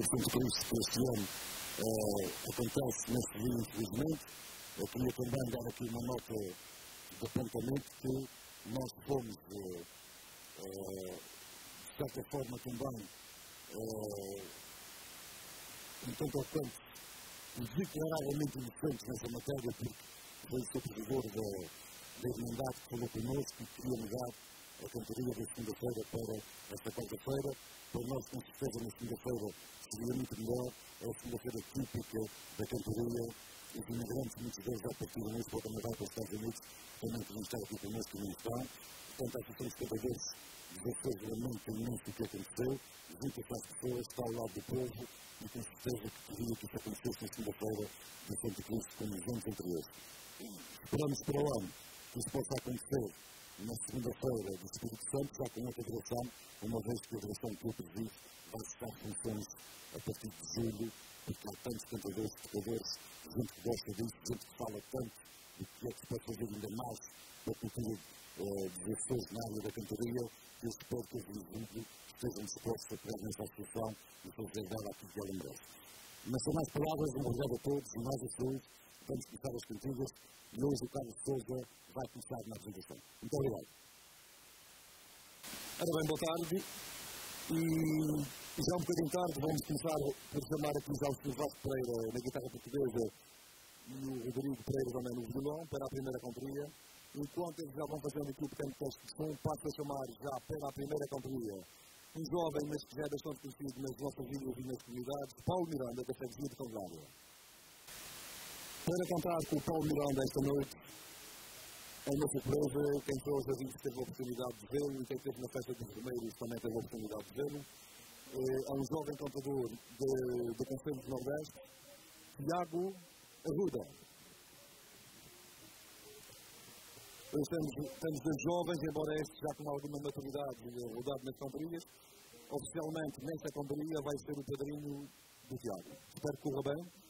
2023 este ano acontece neste dia, infelizmente. Eu queria também dar aqui uma nota de apontamento que nós fomos, eh, eh, de certa forma, também, eh, um tanto ou quanto, declaradamente inocentes nessa matéria, porque foi o supervisor da, da Irmandade que falou connosco e queria negar a cantoria da segunda-feira para esta quarta-feira. Para nós, com certeza, na segunda-feira seria muito melhor. É a segunda-feira típica da cantoria. Os imigrantes, muitas vezes, já partiram hoje para mudar para os Estados Unidos, também queriam estar aqui connosco e estão. Portanto, a Associação dos Cantadores desafiou lamento imenso o que aconteceu. Junta-se pessoas, está ao lado do povo e com certeza que queria que isso acontecesse na segunda-feira de Santo Cristo, como os anos anteriores. Esperamos para o ano que isso possa acontecer na segunda-feira do Espírito Santo, já com outra direção, uma vez que a direção que eu presido vai estar funções a partir de julho, porque há tantos cantadores, tocadores, gente que gosta disso, gente que fala tanto do que é que se pode fazer ainda mais para a cultura de pessoas na área da cantaria, que eu espero que os exemplo estejam dispostos a pegar nesta associação e fazer dar aquilo que ela. Mas sem mais palavras, obrigado a todos e mais a saúde. Vamos começar as cantigas e hoje o Carlos Souza vai começar na apresentação. Muito obrigado. Ora bem, boa tarde. E já um bocadinho tarde vamos começar por chamar aqui já o. Vasco Pereira na guitarra portuguesa e o Rodrigo Pereira também no violão para a primeira cantoria. Enquanto eles já vão fazendo aqui o pequeno teste de som, passo a chamar já para a primeira cantoria um jovem, mas que já é bastante conhecido nas nossas vidas e nas comunidades, Paulo Miranda, da Freguesia de Candelária. Para cantar com o Paulo Miranda esta noite, é uma surpresa. Quem foi aos avisos teve a oportunidade de vê-lo e quem esteve na festa dos primeiros também teve a oportunidade de vê-lo. É um jovem cantador do Conselho do Nordeste, Tiago Arruda. Estamos, estamos dois jovens, embora este já com alguma maturidade rodado nas cantorias. Oficialmente, nesta cantoria, vai ser o padrinho do Tiago. Espero que corra bem.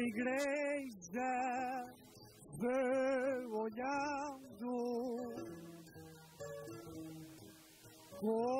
igreja vem olhando com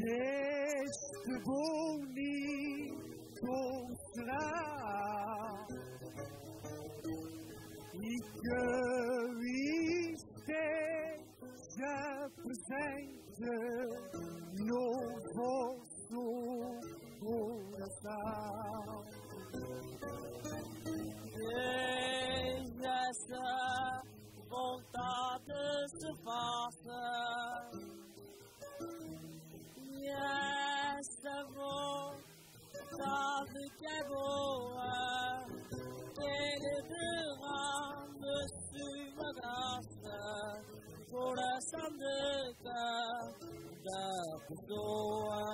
neste bonito de cada pessoa.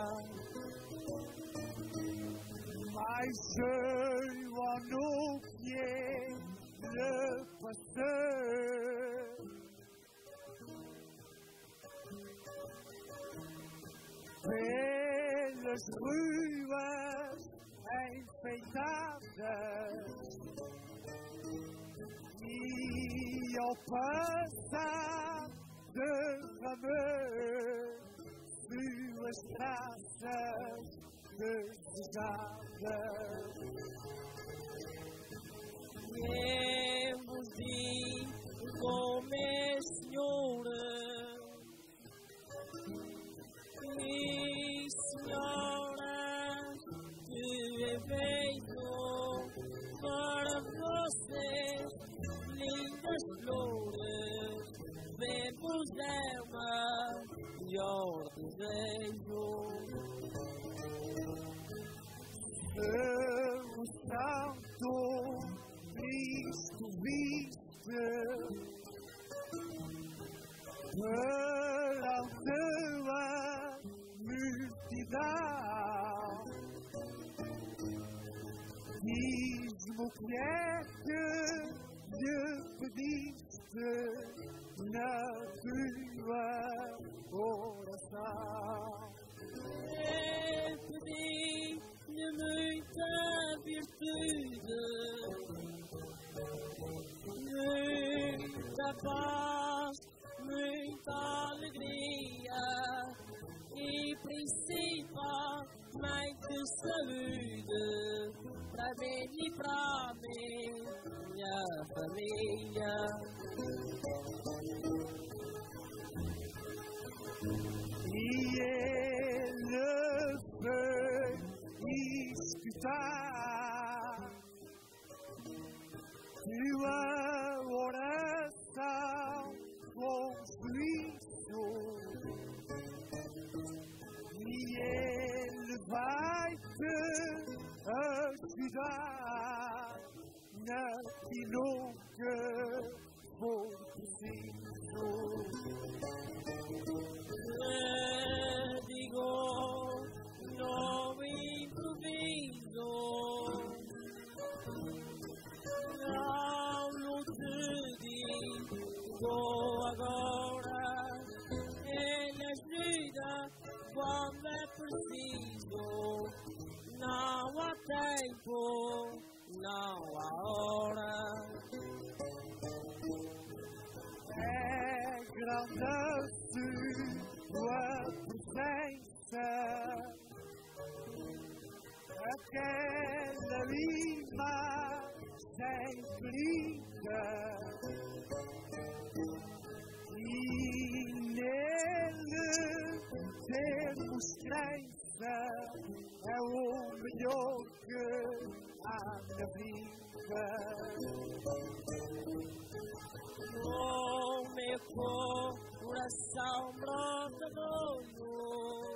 Mas eu no que le passei. Pelas ruas enfeitadas e ao passar derramei suas traças desejadas. Eu vos digo, meu Senhor, perante saúde para mim e para minha família. E ele fez escutar naquilo que for preciso. Aquela imagem querida, e nele temos crença, é o melhor que há na vida. O meu coração brota dono Digo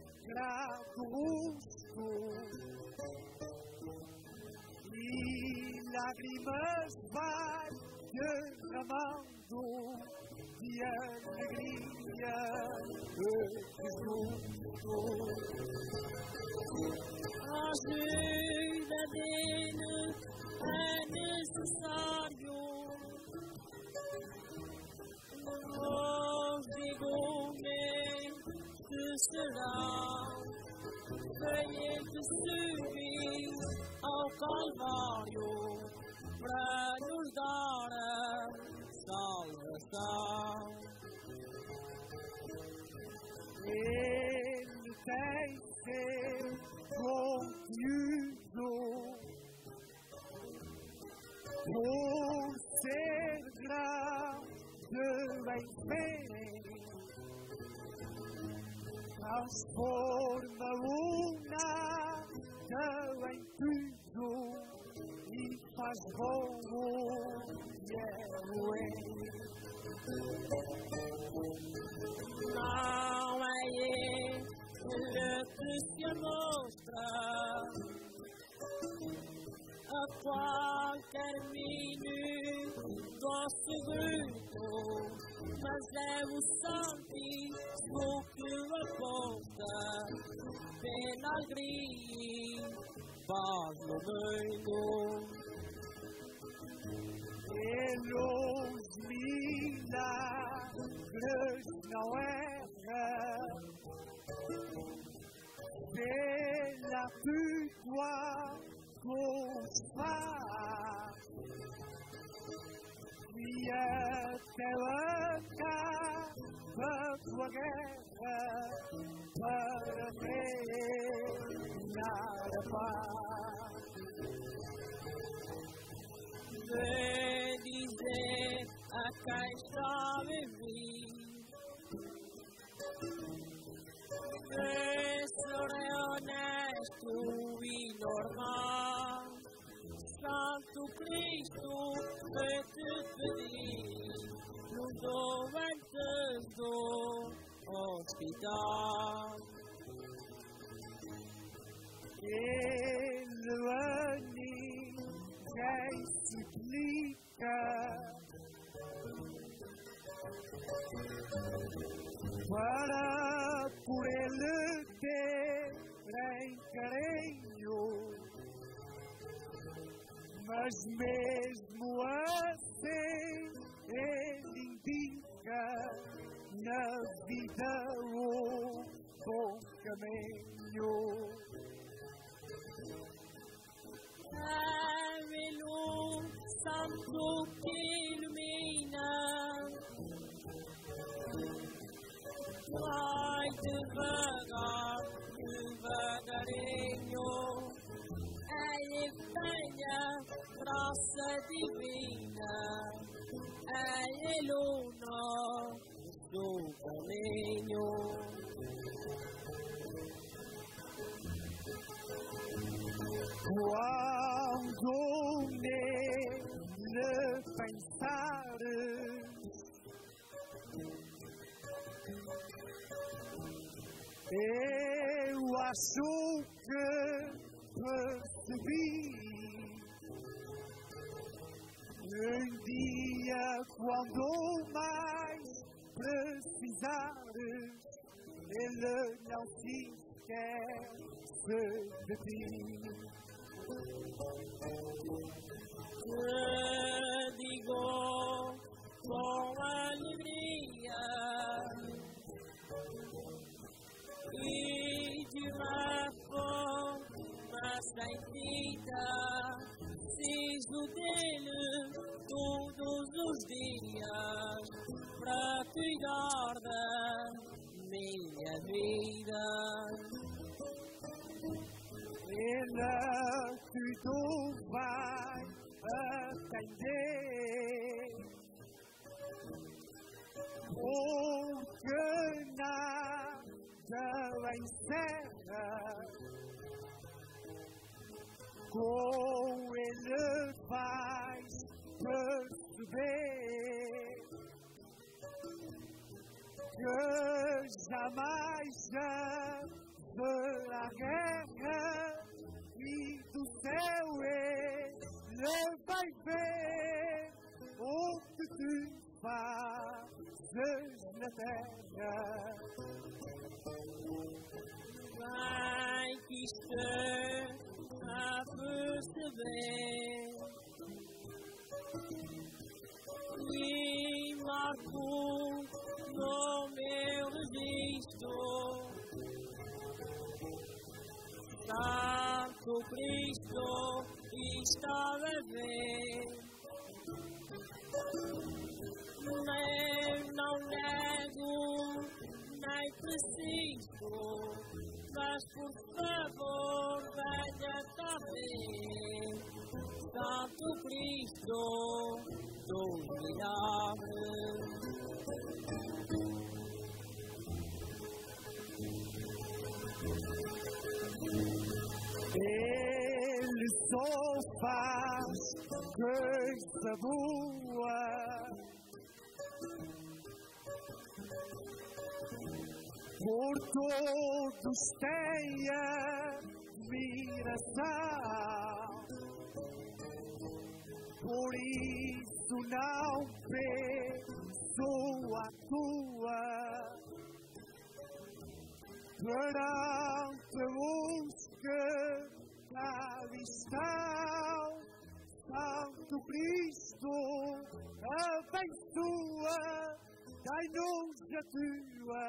crepuscol i llàgrimes van derramando de alegria de Jesús. Ajuda bene, é necessário. Oh. sera. Veuillez te subir au calvario, près nous donner salvação. Ele tem ser confuso. Transforma uma em tudo e faz bom Não mas é o santíssimo que aponta. Pela alegria, paz no mundo. Pelos milagres não erra, pela tua gostar e até acaba tua guerra para reinar a paz. Vem dizer a quem a viver Vem ser honesto e normal Santo Cristo, foi te pedir, não dou antes do hospital. Ele ani quem suplica para por ele ter carinho mas mesmo assim ele indica na vida o bom caminho. Luz santo que ilumina, vai devagar, graça divina, Ele o nosso caminho. Quando nele pensares, eu acho que percebi quando mais precisares, ele não se esquece de ti. Te digo com alegria e de uma sentida, preciso dele todos os dias para cuidar da minha vida. Ele cuidou, vai atender, porque nada encerra com ele faz perceber que jamais haverá guerra e do céu ele vai ver o que tu fazes na terra. Vai que esteja a perceber e marco no meu registro Santo Cristo está ver nem não nego nem preciso mas por favor venha também Santo Cristo dos milagres. Ele só faz coisa boa. Por todos tenha admiração. Por isso não penso a tua perante os que ali estão. Santo Cristo, abençoa, dai-nos a tua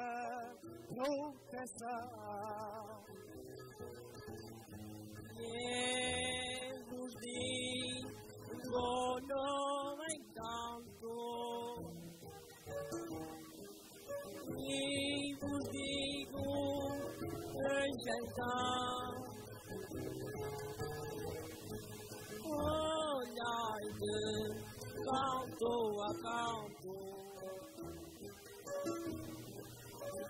proteção. Jesus digo no encanto e vos digo rejeição olhai de canto a canto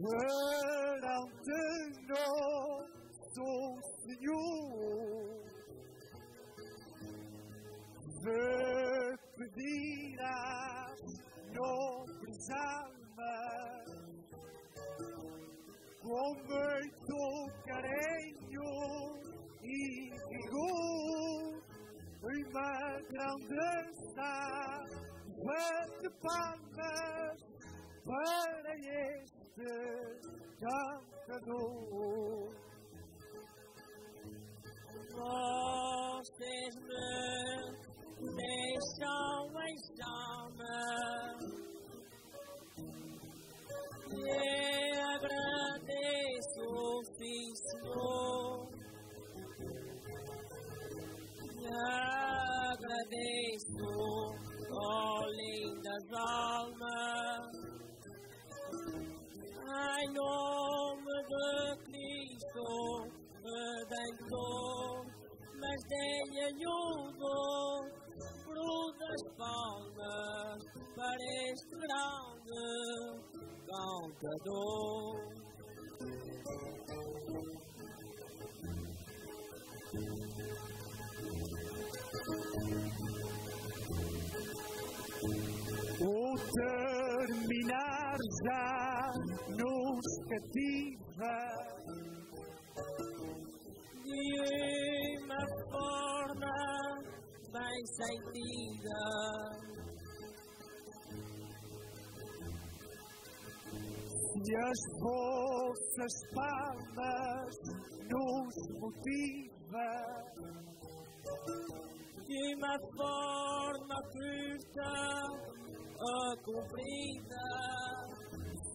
perante nosso Senhor, vê pedirás nobres almas, com muito carinho e vigor, uma grandeza de palmas para este cantador. Vocês me deixam em chama e agradeço, sim, Senhor. Agradeço, ó lindas almas, em nome de Cristo redentor, mas dei-lhe um dom, palmas para este grande cantador. O terminar já cativa de uma forma bem sentida. Se as vossas palmas nos motiva de uma forma curta ou comprida.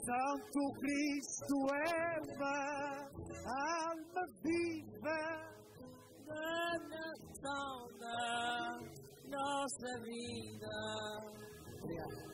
Santo Cristo é uma alma viva da nação da nossa vida. Obrigado.